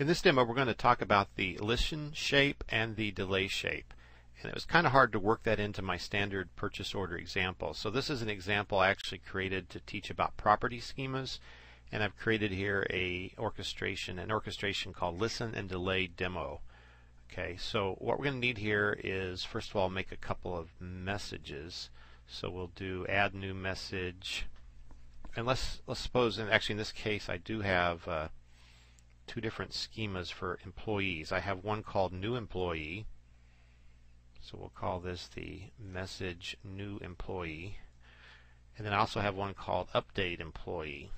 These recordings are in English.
In this demo we're going to talk about the listen shape and the delay shape. And it was kind of hard to work that into my standard purchase order example. So this is an example I actually created to teach about property schemas. And I've created here a orchestration, an orchestration called listen and delay demo. Okay, so what we're going to need here is first of all make a couple of messages. So we'll do add new message. And let's let's suppose, and actually in this case I do have uh, two different schemas for employees. I have one called new employee. So we'll call this the message new employee. And then I also have one called update employee.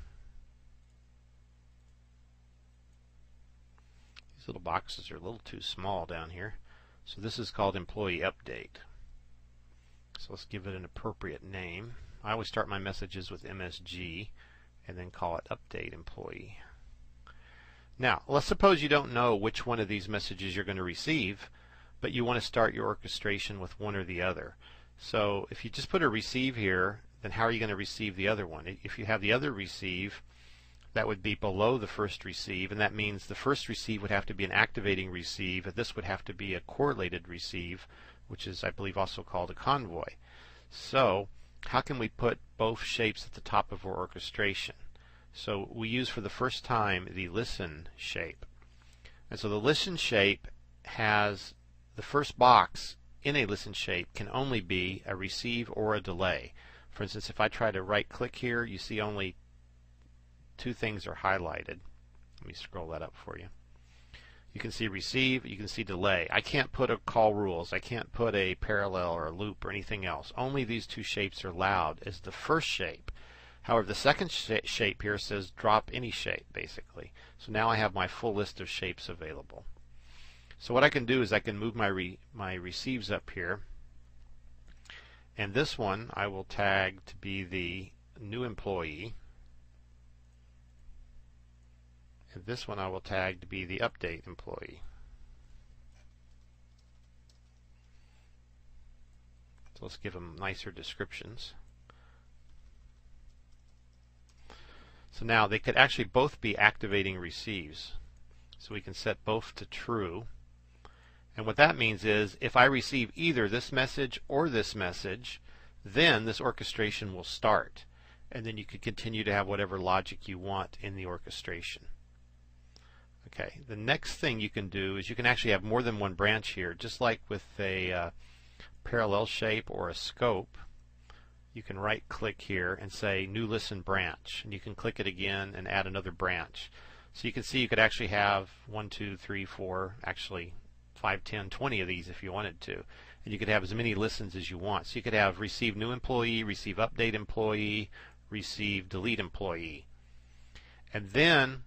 These little boxes are a little too small down here. So this is called employee update. So let's give it an appropriate name. I always start my messages with MSG and then call it update employee. Now, let's suppose you don't know which one of these messages you're going to receive, but you want to start your orchestration with one or the other. So if you just put a receive here, then how are you going to receive the other one? If you have the other receive, that would be below the first receive, and that means the first receive would have to be an activating receive, and this would have to be a correlated receive, which is, I believe, also called a convoy. So, how can we put both shapes at the top of our orchestration? So we use for the first time the listen shape. And so the listen shape has the first box in a listen shape can only be a receive or a delay. For instance, if I try to right click here, you see only two things are highlighted. Let me scroll that up for you. You can see receive, you can see delay. I can't put a call rules, I can't put a parallel or a loop or anything else. Only these two shapes are allowed as the first shape. However, the second sh shape here says drop any shape, basically. So now I have my full list of shapes available. So what I can do is I can move my, re my receives up here. And this one I will tag to be the new employee. And this one I will tag to be the update employee. So let's give them nicer descriptions. So now they could actually both be activating receives. So we can set both to true. And what that means is if I receive either this message or this message, then this orchestration will start. And then you could continue to have whatever logic you want in the orchestration. Okay, the next thing you can do is you can actually have more than one branch here, just like with a uh, parallel shape or a scope you can right click here and say new listen branch and you can click it again and add another branch. So you can see you could actually have one two three four actually 5 10 20 of these if you wanted to. And you could have as many listens as you want. So you could have receive new employee receive update employee receive delete employee. And then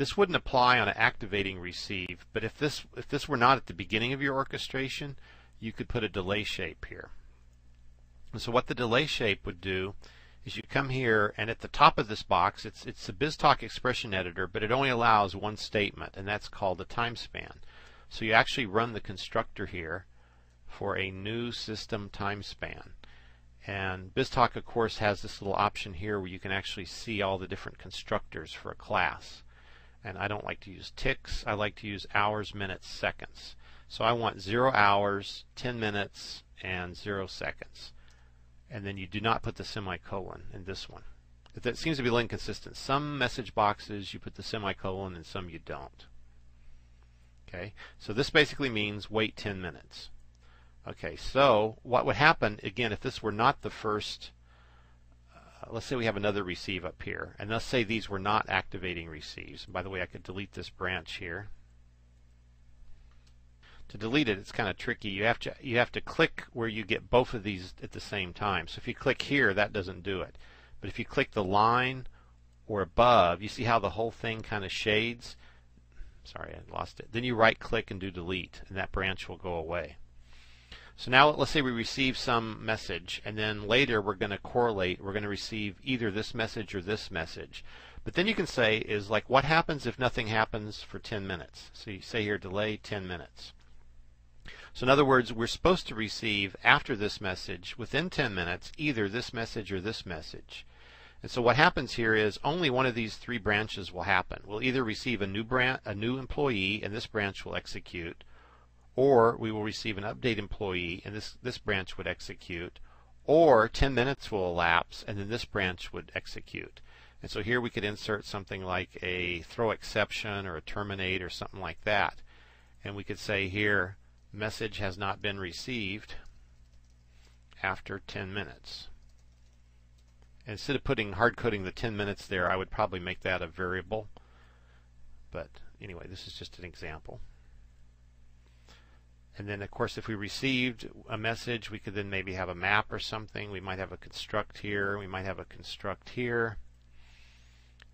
this wouldn't apply on activating receive but if this if this were not at the beginning of your orchestration you could put a delay shape here and so what the delay shape would do is you come here and at the top of this box it's it's a BizTalk expression editor but it only allows one statement and that's called the time span. So you actually run the constructor here for a new system time span. And BizTalk of course has this little option here where you can actually see all the different constructors for a class. And I don't like to use ticks, I like to use hours, minutes, seconds. So I want 0 hours, 10 minutes, and 0 seconds and then you do not put the semicolon in this one. That seems to be inconsistent. Some message boxes you put the semicolon and some you don't. Okay, so this basically means wait 10 minutes. Okay, so what would happen, again, if this were not the first, uh, let's say we have another receive up here, and let's say these were not activating receives. By the way, I could delete this branch here to delete it, it's kind of tricky. You have to you have to click where you get both of these at the same time. So if you click here, that doesn't do it. But if you click the line or above, you see how the whole thing kind of shades. Sorry, I lost it. Then you right click and do delete, and that branch will go away. So now let's say we receive some message, and then later we're going to correlate. We're going to receive either this message or this message. But then you can say is like, what happens if nothing happens for 10 minutes? So you say here, delay 10 minutes. So in other words, we're supposed to receive after this message, within 10 minutes, either this message or this message. And so what happens here is only one of these three branches will happen. We'll either receive a new branch, a new employee, and this branch will execute, or we will receive an update employee, and this this branch would execute, or 10 minutes will elapse, and then this branch would execute. And so here we could insert something like a throw exception or a terminate or something like that. And we could say here, message has not been received after 10 minutes. Instead of putting hard coding the 10 minutes there, I would probably make that a variable. But anyway, this is just an example. And then, of course, if we received a message, we could then maybe have a map or something. We might have a construct here. We might have a construct here.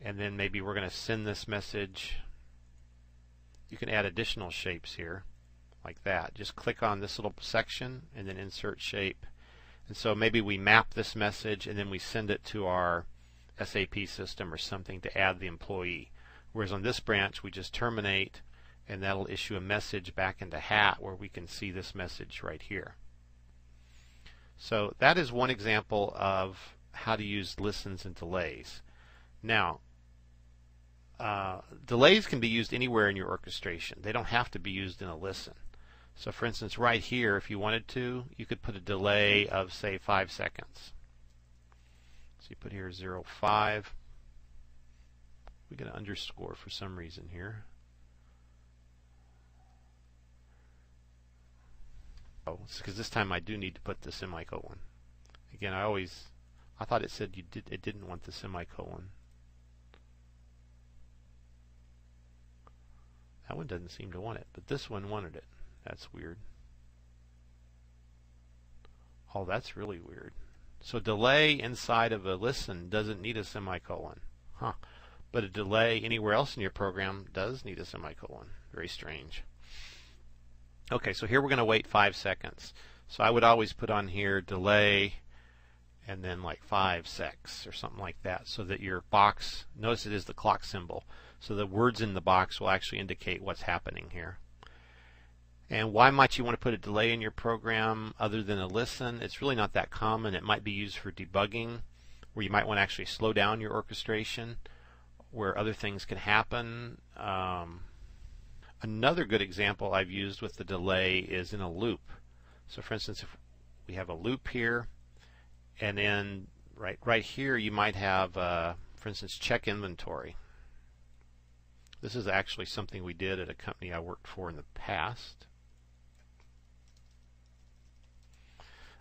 And then maybe we're going to send this message. You can add additional shapes here, like that. Just click on this little section and then insert shape. And so maybe we map this message and then we send it to our SAP system or something to add the employee. Whereas on this branch, we just terminate and that'll issue a message back into HAT where we can see this message right here. So that is one example of how to use listens and delays. Now, uh, delays can be used anywhere in your orchestration. They don't have to be used in a listen. So for instance, right here, if you wanted to, you could put a delay of, say, 5 seconds. So you put here 0, 5. We get an underscore for some reason here. Oh, because this time I do need to put the semicolon. Again, I always, I thought it said you did, it didn't want the semicolon. That one doesn't seem to want it, but this one wanted it. That's weird. Oh, that's really weird. So delay inside of a listen doesn't need a semicolon. Huh. But a delay anywhere else in your program does need a semicolon. Very strange. Okay, so here we're going to wait five seconds. So I would always put on here delay and then like five secs or something like that so that your box, notice it is the clock symbol, so the words in the box will actually indicate what's happening here. And why might you want to put a delay in your program other than a listen? It's really not that common. It might be used for debugging where you might want to actually slow down your orchestration where other things can happen. Um, Another good example I've used with the delay is in a loop. So for instance, if we have a loop here, and then right right here you might have, uh, for instance, check inventory. This is actually something we did at a company I worked for in the past.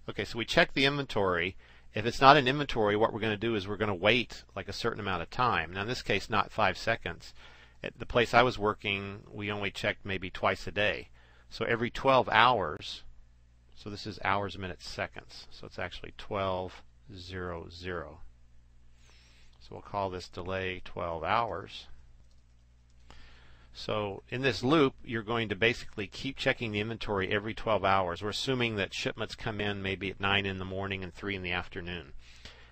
Okay, so we check the inventory. If it's not an inventory, what we're going to do is we're going to wait like a certain amount of time. Now in this case, not five seconds. At the place I was working, we only checked maybe twice a day. So every 12 hours, so this is hours, minutes, seconds. So it's actually 12, 0, 0. So we'll call this delay 12 hours. So in this loop, you're going to basically keep checking the inventory every 12 hours. We're assuming that shipments come in maybe at 9 in the morning and 3 in the afternoon.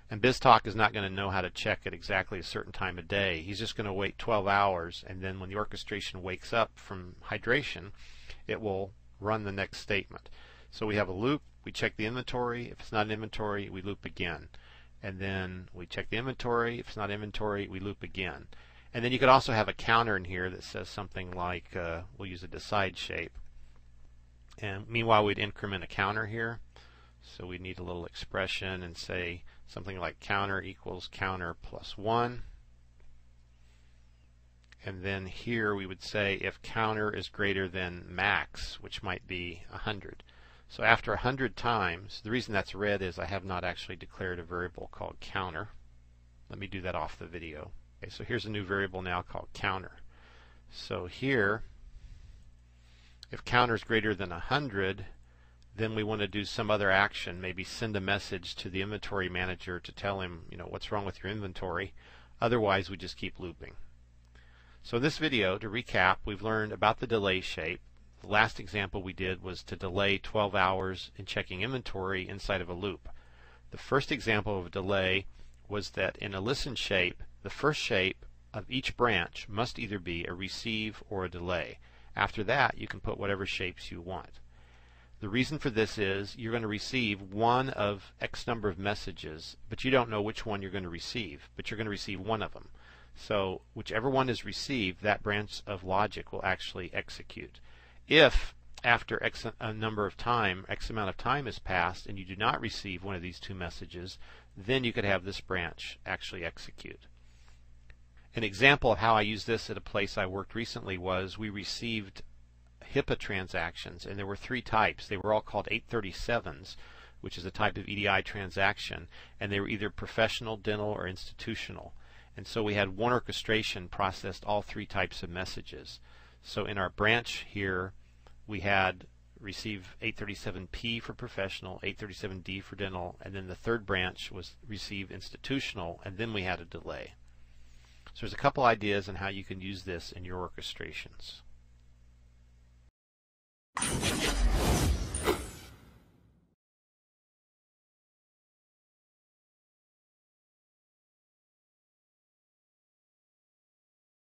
And BizTalk is not going to know how to check at exactly a certain time of day. He's just going to wait 12 hours, and then when the orchestration wakes up from hydration, it will run the next statement. So we have a loop, we check the inventory. If it's not inventory, we loop again. And then we check the inventory. If it's not inventory, we loop again. And then you could also have a counter in here that says something like, uh, we'll use a decide shape. And meanwhile, we'd increment a counter here. So we need a little expression and say, something like counter equals counter plus 1. And then here we would say if counter is greater than max, which might be 100. So after 100 times, the reason that's red is I have not actually declared a variable called counter. Let me do that off the video. Okay, so here's a new variable now called counter. So here, if counter is greater than 100, then we want to do some other action, maybe send a message to the inventory manager to tell him, you know, what's wrong with your inventory. Otherwise, we just keep looping. So in this video, to recap, we've learned about the delay shape. The last example we did was to delay 12 hours in checking inventory inside of a loop. The first example of delay was that in a listen shape, the first shape of each branch must either be a receive or a delay. After that, you can put whatever shapes you want. The reason for this is you're going to receive one of X number of messages, but you don't know which one you're going to receive, but you're going to receive one of them. So whichever one is received, that branch of logic will actually execute. If after X a number of time, X amount of time has passed, and you do not receive one of these two messages, then you could have this branch actually execute. An example of how I used this at a place I worked recently was we received HIPAA transactions, and there were three types. They were all called 837s, which is a type of EDI transaction, and they were either professional, dental, or institutional. And so we had one orchestration processed all three types of messages. So in our branch here, we had receive 837P for professional, 837D for dental, and then the third branch was receive institutional, and then we had a delay. So there's a couple ideas on how you can use this in your orchestrations.